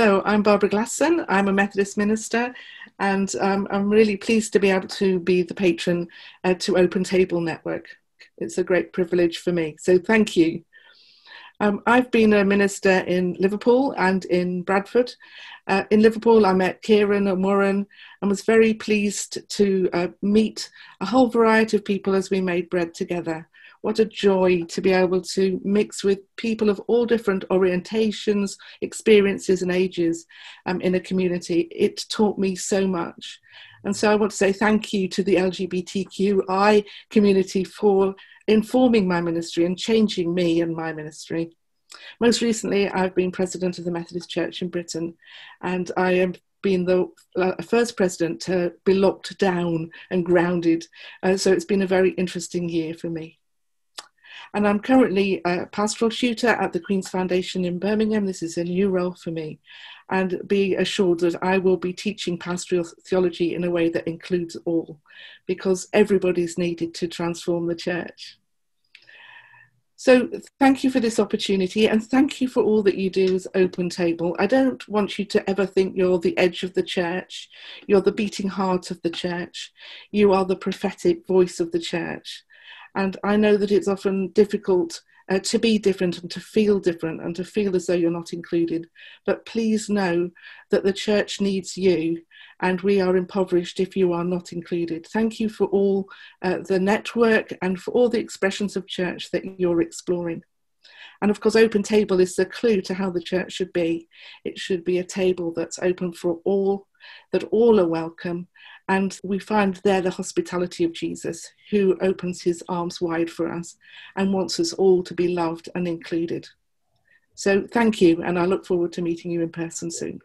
I'm Barbara Glasson. I'm a Methodist minister, and um, I'm really pleased to be able to be the patron uh, to Open Table Network. It's a great privilege for me, so thank you. Um, I've been a minister in Liverpool and in Bradford. Uh, in Liverpool, I met Kieran and Warren and was very pleased to uh, meet a whole variety of people as we made bread together what a joy to be able to mix with people of all different orientations, experiences, and ages um, in a community. It taught me so much. And so I want to say thank you to the LGBTQI community for informing my ministry and changing me and my ministry. Most recently, I've been president of the Methodist Church in Britain, and I am been the uh, first president to be locked down and grounded. Uh, so it's been a very interesting year for me. And I'm currently a pastoral tutor at the Queen's Foundation in Birmingham. This is a new role for me. And be assured that I will be teaching pastoral theology in a way that includes all, because everybody's needed to transform the church. So thank you for this opportunity and thank you for all that you do as Open Table. I don't want you to ever think you're the edge of the church. You're the beating heart of the church. You are the prophetic voice of the church. And I know that it's often difficult uh, to be different and to feel different and to feel as though you're not included. But please know that the church needs you and we are impoverished if you are not included. Thank you for all uh, the network and for all the expressions of church that you're exploring. And of course, Open Table is the clue to how the church should be. It should be a table that's open for all, that all are welcome, and we find there the hospitality of Jesus, who opens his arms wide for us and wants us all to be loved and included. So thank you, and I look forward to meeting you in person soon.